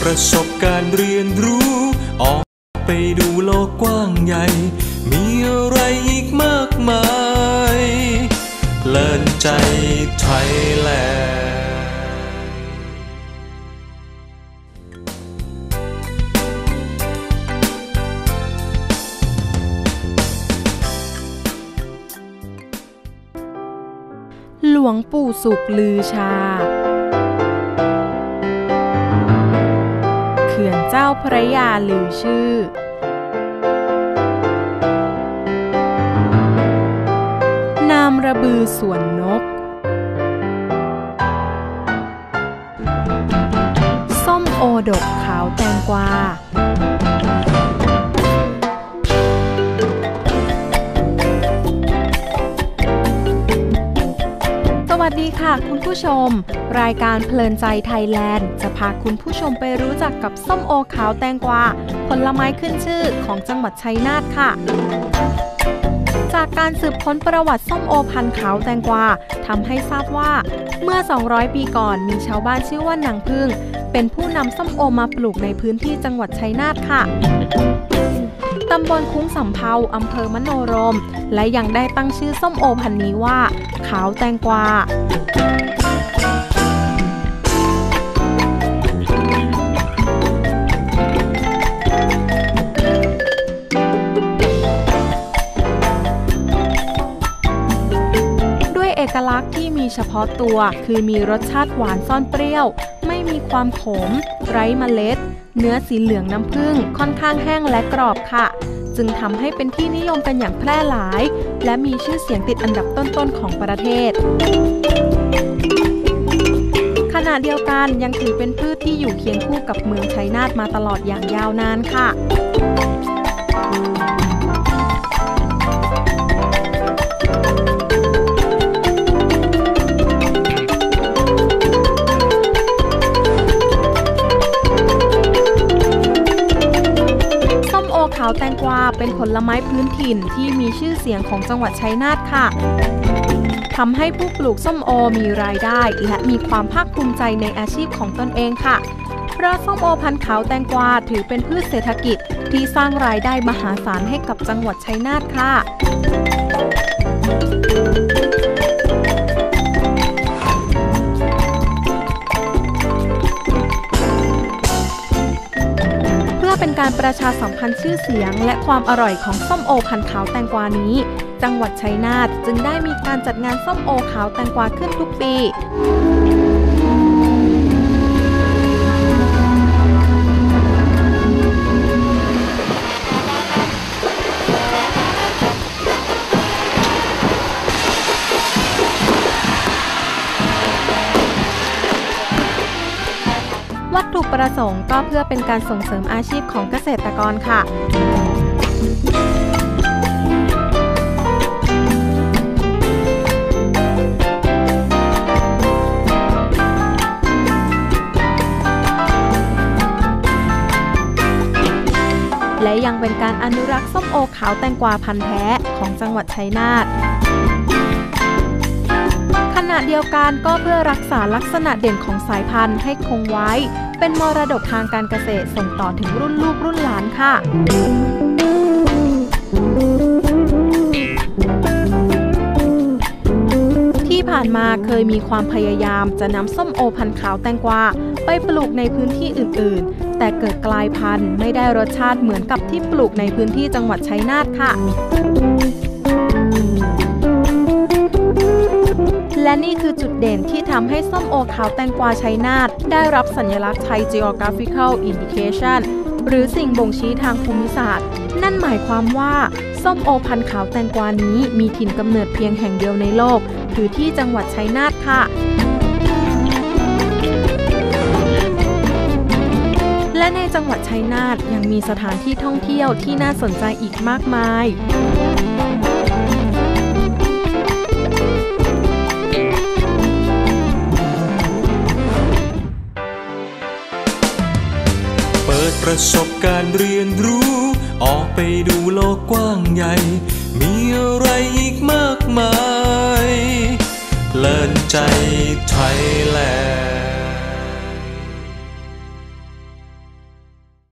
ประสบการณ์เรียนรู้ ออกไปดูโลกกว้างใหญ่ มีอะไรอีกมากมายเลินใจไทยแลนด์หลวงปู่สุขลือชา ขื่อนเจ้าพระยาลือชื่อนามระบือสวนนก ส้มโอดกขาวแตงกวา วัสดีค่ะคุณผู้ชม รายการเพลินใจไทยแลนด์ จะพาคุณผู้ชมไปรู้จักกับส้มโอขาวแตงกวาผลไม้ขึ้นชื่อของจังหวัดชัยนาทค่ะ จากการสืบค้นประวัติส้มโอพันธุ์ขาวแตงกวาทำให้ทราบว่า เมื่อ 200 ปีก่อนมีชาวบ้านชื่อว่านางพึ่ง เป็นผู้นำส้มโอมาปลูกในพื้นที่จังหวัดชัยนาทค่ะ ตำบลคุ้งสำเภาอำเภอมโนรม และยังได้ตั้งชื่อส้มโอพันนี้ว่า ขาวแตงกวา กลักษณ์ที่มีเฉพาะตัว คือมีรสชาติหวานซ่อนเปรี้ยว ไม่มีความขม ไร้เมล็ด เนื้อสีเหลืองน้ำผึ้งค่อนข้างแห้งและกรอบค่ะ จึงทำให้เป็นที่นิยมกันอย่างแพร่หลาย และมีชื่อเสียงติดอันดับต้นๆของประเทศขณะเดียวกันยังถือเป็นพืชที่อยู่เคียงคู่กับเมืองชัยนาทมาตลอดอย่างยาวนานค่ะ วาเป็นผลไม้พื้นถิ่นที่มีชื่อเสียงของจังหวัดชัยนาทค่ะทำให้ผู้ปลูกส้มโอมีรายได้ และมีความภาคภูมิใจในอาชีพของตนเองค่ะเพราะส้มโอพันธุ์ขาวแตงกวาถือเป็นพืชเศรษฐกิจ ที่สร้างรายได้มหาศาลให้กับจังหวัดชัยนาทค่ะ ประชาสัมพันธ์ชื่อเสียง และความอร่อยของส้มโอพันขาวแตงกวานี้ จังหวัดชัยนาทจึงได้มีการจัดงานส้มโอขาวแตงกวาขึ้นทุกปี วัตถุประสงค์ก็เพื่อเป็นการส่งเสริมอาชีพของเกษตรกรค่ะและยังเป็นการอนุรักษ์ส้มโอขาวแตงกวาพันธุ์แท้ของจังหวัดชัยนาท ขณะเดียวกันก็เพื่อรักษาลักษณะเด่นของสายพันธุ์ให้คงไว้ เป็นมรดกทางการเกษตรส่งต่อถึงรุ่นลูกรุ่นหลานค่ะที่ผ่านมาเคยมีความพยายามจะนำส้มโอพันธุ์ขาวแตงกวาไปปลูกในพื้นที่อื่นๆ แต่เกิดกลายพันธุ์ไม่ได้รสชาติเหมือนกับที่ปลูกในพื้นที่จังหวัดชัยนาทค่ะ และนี่คือจุดเด่นที่ทำให้ส้มโอขาวแตงกวาชัยนาทได้รับสัญลักษณ์ Thai Geographical Indication หรือสิ่งบ่งชี้ทางภูมิศาสตร์ นั่นหมายความว่า ส้มโอพันขาวแตงกวานี้มีถิ่นกำเนิดเพียงแห่งเดียวในโลก คือที่จังหวัดชัยนาทค่ะและในจังหวัดชัยนาทยังมีสถานที่ท่องเที่ยวที่น่าสนใจอีกมากมาย ประสบการณ์เรียนรู้ ออกไปดูโลกกว้างใหญ่ มีอะไรอีกมากมาย เลินใจไทยแลนด์